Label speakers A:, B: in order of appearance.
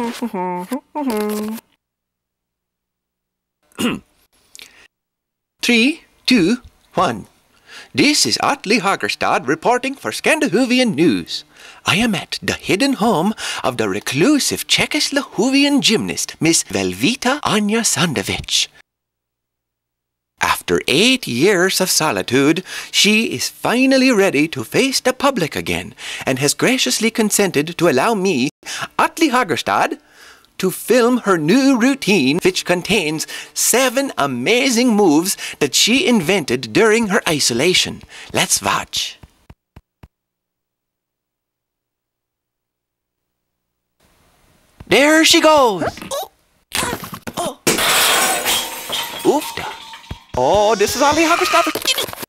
A: Three, two, one. This is Aatlee Haagaarstaad reporting for Scandinavian News. I am at the hidden home of the reclusive Czechoslovakian gymnast, Miss Velveeta Anya Sandovich. After eight years of solitude, she is finally ready to face the public again and has graciously consented to allow me, Aatlee Haagaarstaad, to film her new routine, which contains seven amazing moves that she invented during her isolation. Let's watch. There she goes. Oh. This is Ali Haagaarstaad.